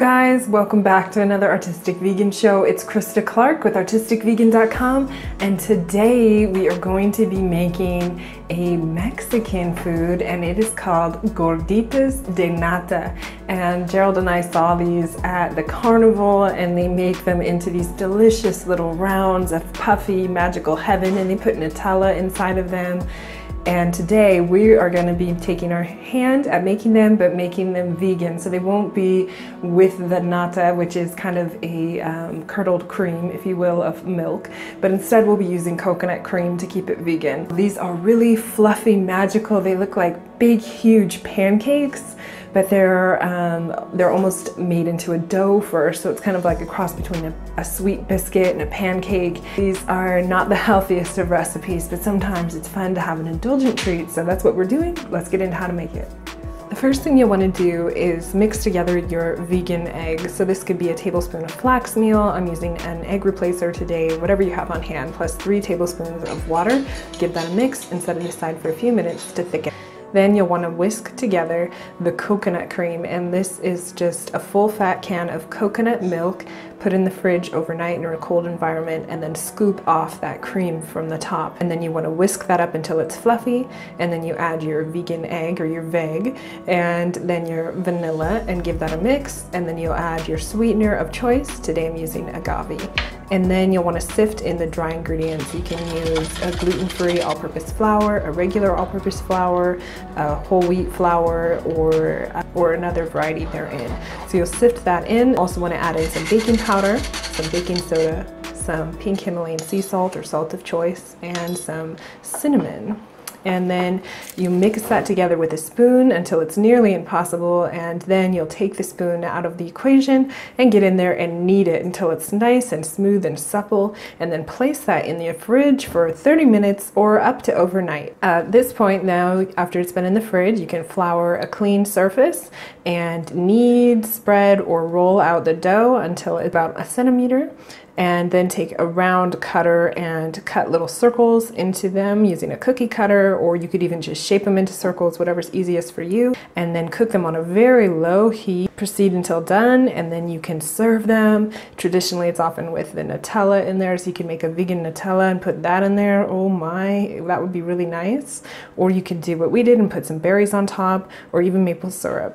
Guys, welcome back to another Artistic Vegan show. It's Christa Clark with artisticvegan.com and today we are going to be making a Mexican food and it is called gorditas de nata. And Gerald and I saw these at the carnival and they make them into these delicious little rounds of puffy magical heaven and they put Nutella inside of them. And today we are going to be taking our hand at making them, but making them vegan. So they won't be with the nata, which is kind of a um, curdled cream, if you will, of milk. But instead we'll be using coconut cream to keep it vegan. These are really fluffy, magical. They look like big, huge pancakes but they're um, they're almost made into a dough first, so it's kind of like a cross between a, a sweet biscuit and a pancake. These are not the healthiest of recipes, but sometimes it's fun to have an indulgent treat, so that's what we're doing. Let's get into how to make it. The first thing you'll want to do is mix together your vegan egg. So this could be a tablespoon of flax meal. I'm using an egg replacer today, whatever you have on hand, plus three tablespoons of water. Give that a mix and set it aside for a few minutes to thicken. Then you'll want to whisk together the coconut cream and this is just a full fat can of coconut milk put in the fridge overnight in a cold environment and then scoop off that cream from the top. And then you want to whisk that up until it's fluffy and then you add your vegan egg or your veg and then your vanilla and give that a mix. And then you'll add your sweetener of choice. Today I'm using agave. And then you'll want to sift in the dry ingredients. You can use a gluten-free all-purpose flour, a regular all-purpose flour, a whole wheat flour, or, or another variety therein. So you'll sift that in. Also want to add in some baking powder, some baking soda, some pink Himalayan sea salt or salt of choice, and some cinnamon and then you mix that together with a spoon until it's nearly impossible and then you'll take the spoon out of the equation and get in there and knead it until it's nice and smooth and supple and then place that in the fridge for 30 minutes or up to overnight. At this point now after it's been in the fridge you can flour a clean surface and knead, spread or roll out the dough until about a centimeter and then take a round cutter and cut little circles into them using a cookie cutter or you could even just shape them into circles, whatever's easiest for you, and then cook them on a very low heat. Proceed until done and then you can serve them. Traditionally it's often with the Nutella in there so you can make a vegan Nutella and put that in there. Oh my, that would be really nice. Or you could do what we did and put some berries on top or even maple syrup.